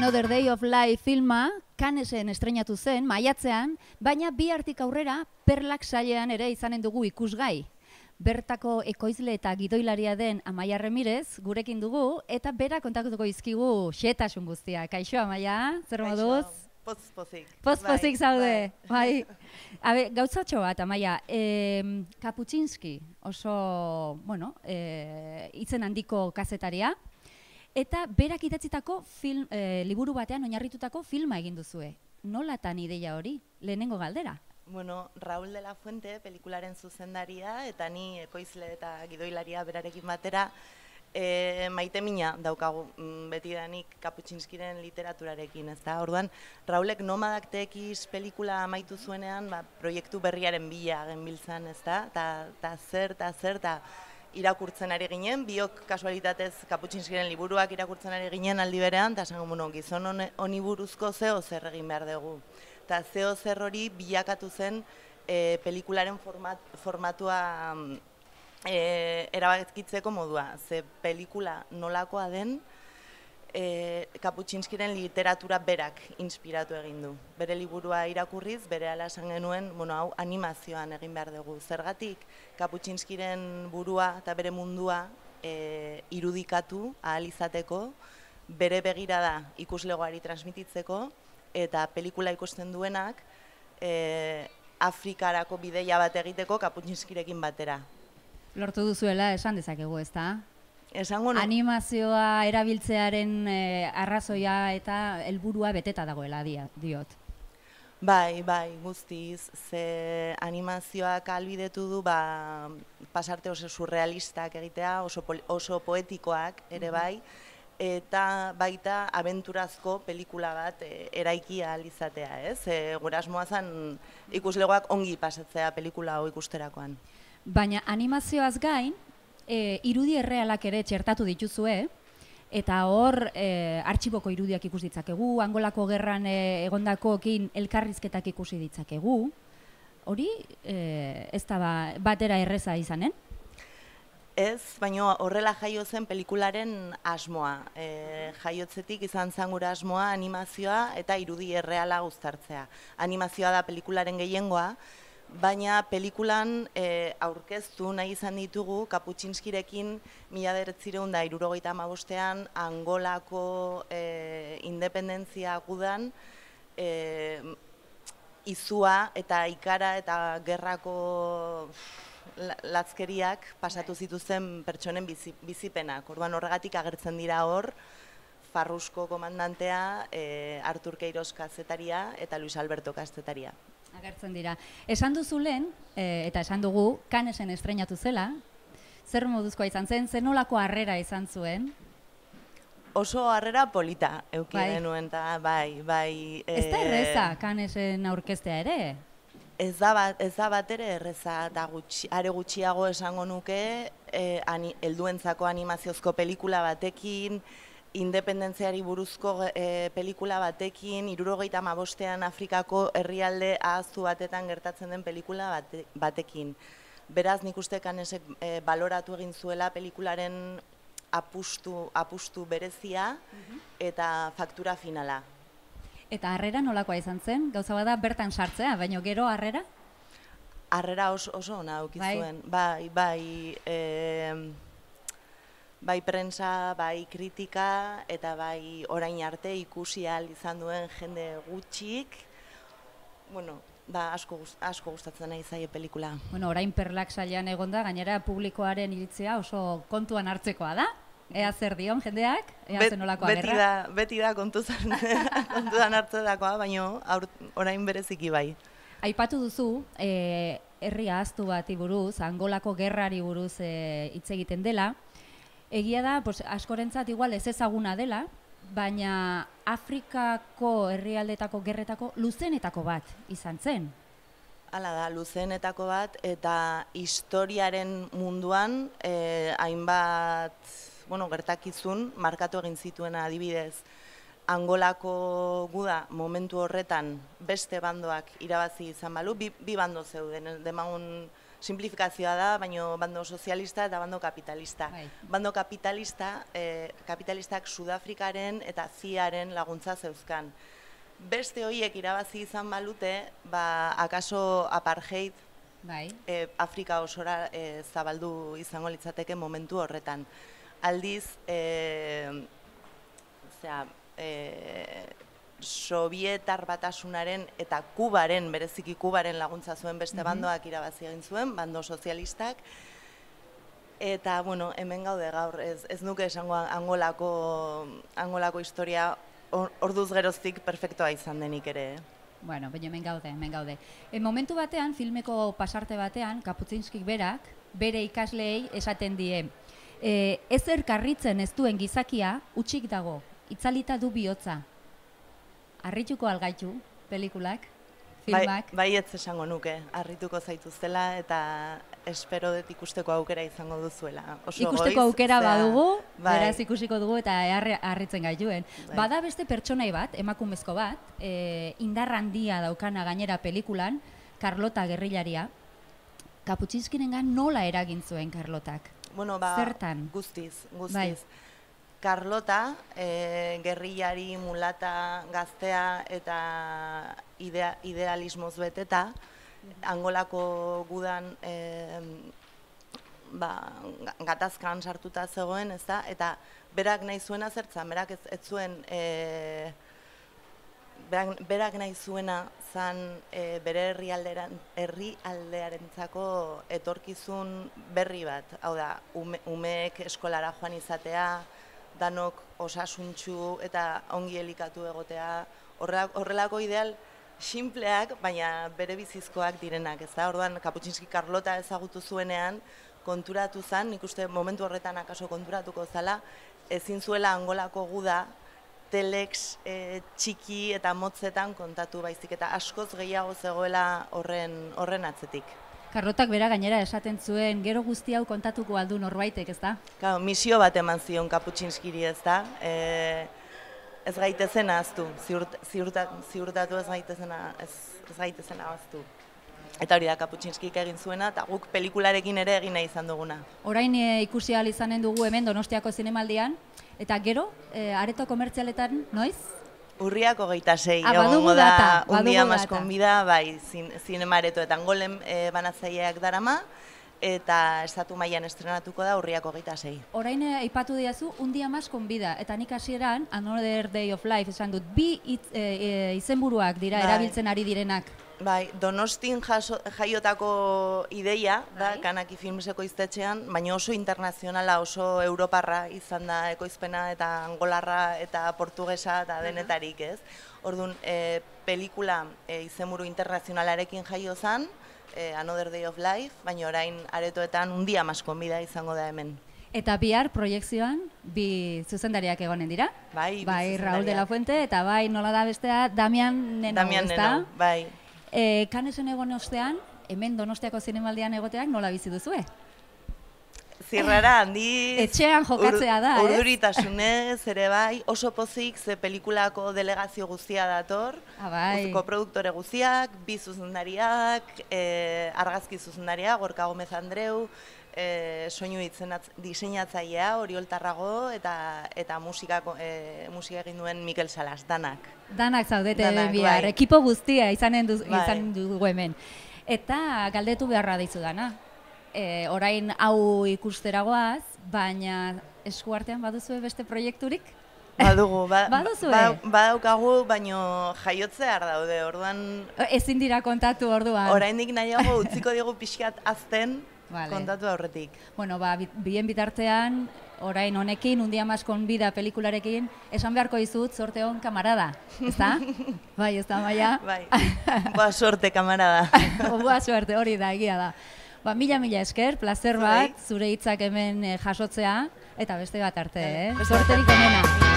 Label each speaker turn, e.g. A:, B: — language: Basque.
A: Another Day of Life filma Canesen estrenatu zen maiatzean, baina bi artik aurrera perlak sailean ere izanen dugu ikusgai. Bertako ekoizle eta gidoilaria den Amaia Remirez gurekin dugu eta bera kontaktuko izkigu xetasun guztia. Kaixo Amaia, zer moduz?
B: Poz-pozik.
A: Poz-pozik zaude. Bai. Habe, gauzatxo bat, Amaia, e, Kaputxinski oso, bueno, e, itzen handiko kazetaria, eta berak idatzitako film, e, liburu batean oinarritutako filma egin duzue. Nolatan ideia hori? Lehenengo galdera.
B: Bueno, Raúl de la Fuente, pelikularen zuzendaria, eta ni ekoizle eta gidoilaria berarekin batera, e, maite mina daukagu mm, beti danik kaputxinskiren literaturarekin, ez da? Orduan, Raulek Nomadak tekiz pelikula amaitu zuenean, ba, proiektu berriaren bila genbiltzan, ez da? Ta, ta zer, ta zer, ta irakurtzen ari ginen, biok kasualitatez kaputxinskiren liburuak irakurtzen ari ginen aldi berean, eta esan bueno, gizon honi buruzko zeo zer egin behar dugu. Eta zeo zer hori bilakatu zen e, pelikularen format, formatua e, erabakitzeko modua. Ze pelikula nolakoa den, e, Kaputxinskiren literatura berak inspiratu egin du. Bere liburua irakurriz, bere ala esan genuen, bueno, hau animazioan egin behar dugu. Zergatik, Kaputxinskiren burua eta bere mundua e, irudikatu ahal izateko, bere begirada ikuslegoari transmititzeko, eta pelikula ikusten duenak, e, Afrikarako bideia bat egiteko Kaputxinskirekin batera.
A: Lortu duzuela esan dezakegu, ez da?
B: Esango no.
A: Animazioa erabiltzearen eh, arrazoia eta helburua beteta dagoela dia, diot.
B: Bai, bai, guztiz, ze animazioak albidetu du, ba, pasarte oso surrealistak egitea, oso, oso poetikoak ere bai, eta baita abenturazko pelikula bat e, eraikia izatea, ez? E, Gurasmoa zen ikuslegoak ongi pasatzea pelikula hau ikusterakoan.
A: Baina animazioaz gain, e, irudi errealak ere txertatu dituzue, eta hor e, artxiboko irudiak ikus ditzakegu, angolako gerran e, egondakoekin elkarrizketak ikusi ditzakegu, hori e, ez da ba, batera erreza izanen?
B: Ez, baina horrela jaio zen pelikularen asmoa. E, jaiotzetik izan zen gure asmoa animazioa eta irudi erreala guztartzea. Animazioa da pelikularen gehiengoa, baina pelikulan e, aurkeztu nahi izan ditugu Kaputxinskirekin mila deretzireun da irurogeita amabostean Angolako e, independentzia gudan e, izua eta ikara eta gerrako latzkeriak pasatu zituzen pertsonen bizi, bizipenak. Orduan horregatik agertzen dira hor, Farrusko komandantea, e, Artur Keiros kazetaria eta Luis Alberto kazetaria.
A: Agertzen dira. Esan duzu lehen, e, eta esan dugu, kanesen estrenatu zela, zer moduzkoa izan zen, zen nolako harrera izan zuen?
B: Oso harrera polita euki bai. denuen, eta bai, bai...
A: Ez da erreza kanesen aurkeztea ere?
B: Ez da, bat, ez da bat ere erreza, da gutxi, are gutxiago esango nuke, eh, ani, elduentzako animaziozko pelikula batekin, independentziari buruzko e, pelikula batekin, irurogeita mabostean Afrikako herrialde ahaztu batetan gertatzen den pelikula bate, batekin. Beraz, nik uste kanesek e, baloratu egin zuela pelikularen apustu, apustu berezia mhm. eta faktura finala.
A: Eta harrera nolakoa izan zen? Gauza bada bertan sartzea, baina gero harrera?
B: Harrera oso, oso ona aukizuen. Bai, bai, bai e, bai prensa, bai kritika eta bai orain arte ikusi ahal izan duen jende gutxik. Bueno, ba, asko, asko gustatzen nahi zaie pelikula.
A: Bueno, orain perlak sailean egonda, gainera publikoaren iritzea oso kontuan hartzekoa da. Ea zer dion jendeak, ea Bet, zenolako
B: beti da, beti da kontuzan, kontuan hartzetakoa, baina orain bereziki bai.
A: Aipatu duzu, e, herri ahaztu bat buruz, angolako gerrari buruz e, hitz egiten dela, Egia da, pues, askorentzat igual ez ezaguna dela, baina Afrikako herrialdetako gerretako luzenetako bat izan zen.
B: Hala da, luzenetako bat, eta historiaren munduan eh, hainbat bueno, gertakizun markatu egin zituen adibidez. Angolako guda momentu horretan beste bandoak irabazi izan balu, bi, bi bando zeuden, demagun simplifikazioa da, baino bando sozialista eta bando kapitalista.
A: Bai.
B: Bando kapitalista, e, kapitalistak Sudafrikaren eta ziaren laguntza zeuzkan. Beste horiek irabazi izan balute, ba, akaso apartheid
A: Bai.
B: e, Afrika osora e, zabaldu izango litzateke momentu horretan. Aldiz, e, zera, e, Sovietar batasunaren eta Kubaren, bereziki Kubaren laguntza zuen beste bandoak irabazi egin zuen, bando sozialistak, Eta, bueno, hemen gaude gaur, ez, ez nuke esango angolako, angolako historia or- orduz geroztik perfektoa izan denik ere. eh?
A: Bueno, baina hemen gaude, hemen gaude. E, momentu batean, filmeko pasarte batean, Kaputzinskik berak, bere ikasleei esaten die, e, ezer karritzen ez duen gizakia, utxik dago, itzalita du bihotza. Arrituko algaitu, pelikulak, filmak.
B: Bai, bai ez esango nuke, harrituko zaituztela eta espero dut ikusteko aukera izango duzuela. Oso
A: Ikusteko
B: goiz,
A: aukera
B: zera,
A: badugu,
B: bai,
A: beraz ikusiko dugu eta harri- harritzen gaituen.
B: Bai.
A: Bada beste pertsonai bat, emakumezko bat, e, indar handia daukana gainera pelikulan, Carlota gerrilaria. Kaputxinskirengan nola eragin zuen Carlotak?
B: Bueno, ba,
A: Zertan?
B: Guztiz, guztiz.
A: Bai.
B: Carlota, e, gerrillari, mulata, gaztea eta idea, idealismoz beteta, angolako gudan e, ba, ga- gatazkan sartuta zegoen, ez da? Eta berak nahi zuena zertzan, berak ez, ez zuen e, berak, berak nahi zuena zan e, bere herrialderan herrialdearentzako etorkizun berri bat. Hau da, ume, umeek eskolara joan izatea, danok osasuntxu eta ongi elikatu egotea, horrela- horrelako ideal sinpleak, baina bere bizizkoak direnak, ez da? Orduan, Kaputxinski Carlota ezagutu zuenean, konturatu zen, nik uste momentu horretan akaso konturatuko zala, ezin zuela angolako guda, telex e, txiki eta motzetan kontatu baizik eta askoz gehiago zegoela horren horren atzetik.
A: Carlotak bera gainera esaten zuen, gero guzti hau kontatuko aldu norbaitek, ez da?
B: Claro, misio bat eman zion Kaputxinskiri ez da, e, ez gaitezen ahaztu, ziurt, ziurta, ziurtatu ez gaitezena, ez, ez gaitezena ahaztu. Eta hori da Kaputxinskik egin zuena, eta guk pelikularekin ere egin nahi izan duguna.
A: Orain e, ikusi ahal izanen dugu hemen Donostiako zinemaldian, eta gero, e, areto komertzialetan, noiz?
B: Urriak hogeita sei,
A: Ah,
B: egongo da
A: data,
B: un dia
A: badugu
B: más
A: data.
B: con vida, bai, zin, zinemaretoetan golem e, banatzaileak darama, eta estatu mailan estrenatuko da urriak hogeita sei.
A: Orain eh, aipatu diazu, un dia más con vida, eta nik hasieran Another Day of Life esan dut, bi hitz, e, e, izenburuak dira
B: Bai.
A: erabiltzen ari direnak.
B: Bai, Donostin jaso, jaiotako ideia, da,
A: Bai.
B: Kanaki Filmseko iztetxean, baina oso internazionala, oso europarra izan da ekoizpena eta angolarra eta portugesa eta denetarik, ez? Orduan, e, pelikula e, izenburu internazionalarekin jaio zen, e, Another Day of Life, baina orain aretoetan un dia más bida izango da hemen.
A: Eta bihar proiektzioan, bi zuzendariak egonen dira.
B: Bai,
A: bai Raúl de la. Fuente, eta bai nola da bestea Damian Neno,
B: Damian? Neno, bai.
A: E, kanesen egon ostean, hemen Donostiako zinemaldian egoteak nola bizi duzue?
B: Zirrara handi...
A: Etxean jokatzea da, ez?
B: Urduritasunez ere bai, oso pozik ze pelikulako delegazio guztia dator,
A: Ah, bai.
B: koproduktore guztiak, bi zuzendariak, e, argazki zuzendaria, Gorka Gomez Andreu, e, soinu diseinatzailea, Oriol Tarrago, eta, eta musikako, e, musika egin duen Mikel Salas, danak.
A: Danak zaudete
B: Danak,
A: bihar,
B: bai.
A: ekipo guztia izanen duz,
B: Bai.
A: izan dugu hemen. Eta galdetu beharra dizu dana. E, orain hau ikusteragoaz, baina eskuartean baduzue beste proiekturik?
B: Badugu, ba,
A: Baduzue?
B: ba, badaukagu, baino jaiotzear daude, orduan
A: Ezin dira kontatu orduan.
B: oraindik nahiago utziko digu pixkat azten
A: Vale.
B: kontatu aurretik.
A: Bueno, ba, bi- bien bitartean, orain honekin, un dia más con vida pelikularekin, esan beharko dizut, sorte hon kamarada, ezta? bai, ez da, maia?
B: Bai, boa sorte, kamarada.
A: Boa suerte, hori da, egia da. Ba, mila mila esker, placer bat, zure hitzak hemen eh, jasotzea, eta beste bat arte, eh?
B: bat
A: Sorterik onena.